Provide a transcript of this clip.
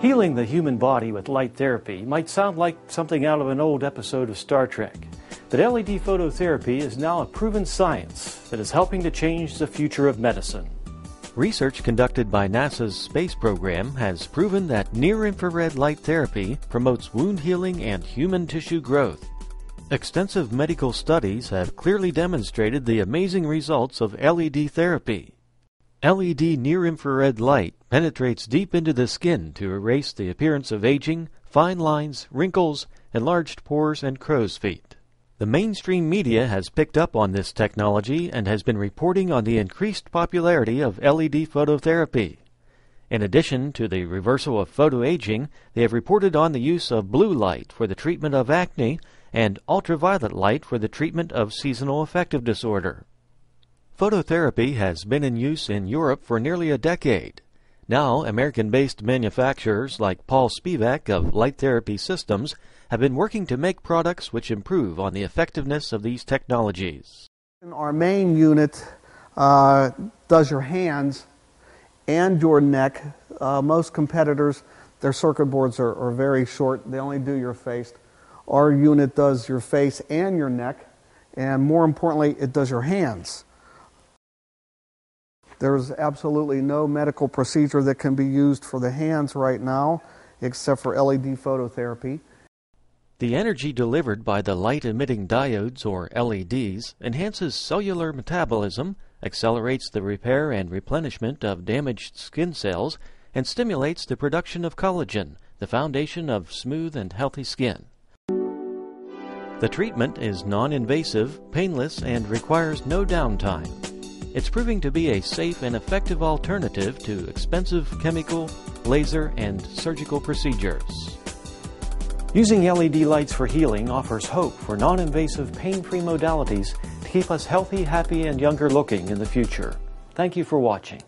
Healing the human body with light therapy might sound like something out of an old episode of Star Trek, but LED phototherapy is now a proven science that is helping to change the future of medicine. Research conducted by NASA's space program has proven that near infrared light therapy promotes wound healing and human tissue growth. Extensive medical studies have clearly demonstrated the amazing results of LED therapy. LED near infrared light penetrates deep into the skin to erase the appearance of aging, fine lines, wrinkles, enlarged pores, and crow's feet. The mainstream media has picked up on this technology and has been reporting on the increased popularity of LED phototherapy. In addition to the reversal of photoaging, they have reported on the use of blue light for the treatment of acne and ultraviolet light for the treatment of seasonal affective disorder. Phototherapy has been in use in Europe for nearly a decade. Now, American based manufacturers like Paul Spivak of Light Therapy Systems have been working to make products which improve on the effectiveness of these technologies. Our main unit uh, does your hands and your neck. Uh, most competitors, their circuit boards are, are very short, they only do your face. Our unit does your face and your neck, and more importantly, it does your hands. There's absolutely no medical procedure that can be used for the hands right now except for LED phototherapy. The energy delivered by the light emitting diodes, or LEDs, enhances cellular metabolism, accelerates the repair and replenishment of damaged skin cells, and stimulates the production of collagen, the foundation of smooth and healthy skin. The treatment is non invasive, painless, and requires no downtime. It's proving to be a safe and effective alternative to expensive chemical, laser, and surgical procedures. Using LED lights for healing offers hope for non invasive, pain free modalities to keep us healthy, happy, and younger looking in the future. Thank you for watching.